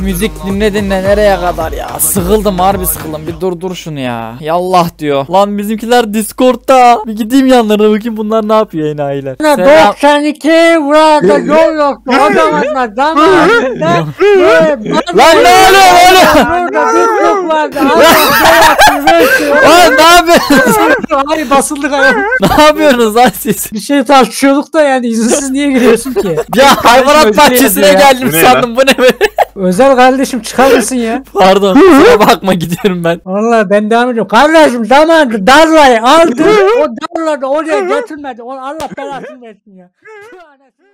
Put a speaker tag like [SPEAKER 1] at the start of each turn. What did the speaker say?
[SPEAKER 1] Müzik dinledin de nereye kadar ya? Sıkıldım harbi sıkıldım. Bir dur dur şunu ya. Yallah diyor. Lan bizimkiler Discord'da. Bir gideyim yanlarına bakayım bunlar ne yapıyor enayiler. Selam.
[SPEAKER 2] 92 burada yol yoktu. O zamanlar zamanında
[SPEAKER 1] Lan ne oluyor oğlum?
[SPEAKER 2] Burada bir yok vardı. Allah belasını
[SPEAKER 1] Lan ne
[SPEAKER 2] Hayır basıldık ayağım.
[SPEAKER 1] ne yapıyorsunuz lan siz?
[SPEAKER 2] Bir şey tartışıyorduk da yani izinsiz niye giriyorsun ki?
[SPEAKER 1] Ya hayvanat bahçesine geldim
[SPEAKER 3] Bu ne
[SPEAKER 1] sandım bu ne be?
[SPEAKER 2] Özel kardeşim çıkar mısın ya?
[SPEAKER 1] Pardon kusura bakma gidiyorum ben.
[SPEAKER 2] Vallahi ben devam ediyorum. Kardeşim zamanında darlayı aldı. o darladı oraya getirmedi. O Allah belasını versin ya. Şu anasını-